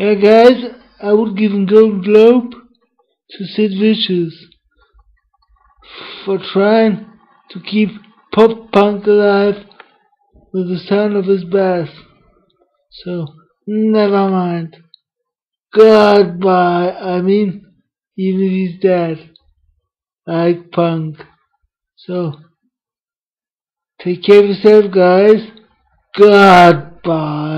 Yeah, guys, I would give a Gold Globe to Sid Vicious for trying to keep pop punk alive with the sound of his bass. So, never mind. Goodbye. I mean, even if he's dead. I like punk. So, take care of yourself, guys. Goodbye.